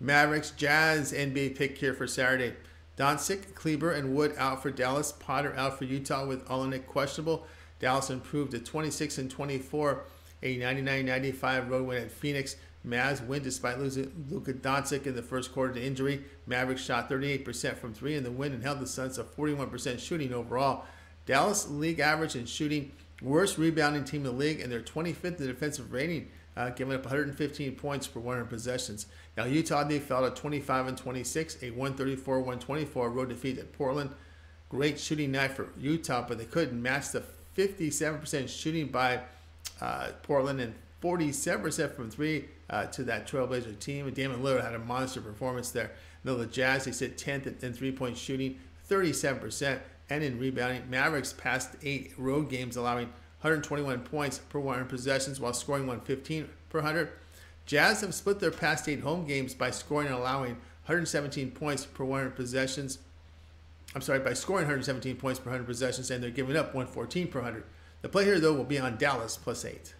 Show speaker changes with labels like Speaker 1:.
Speaker 1: Mavericks Jazz NBA pick here for Saturday. Doncic, Kleber, and Wood out for Dallas. Potter out for Utah with Olynyk questionable. Dallas improved to 26 and 24, a 99-95 road win at Phoenix. Mavs win despite losing Luka Doncic in the first quarter to injury. Mavericks shot 38% from three in the win and held the Suns to 41% shooting overall. Dallas league average in shooting, worst rebounding team in the league, and they're 25th in defensive rating, uh, giving up 115 points per 100 possessions. Now Utah they fell to 25 and 26, a 134-124 road defeat at Portland. Great shooting night for Utah, but they couldn't match the 57% shooting by uh, Portland and 47% from three uh, to that Trailblazer team. And Damian Lillard had a monster performance there. Though the Jazz, they sit 10th in three-point shooting, 37%, and in rebounding. Mavericks past eight road games, allowing 121 points per 100 possessions while scoring 115 per 100. Jazz have split their past eight home games by scoring and allowing 117 points per 100 possessions. I'm sorry, by scoring 117 points per 100 possessions, and they're giving up 114 per 100. The play here, though, will be on Dallas plus eight.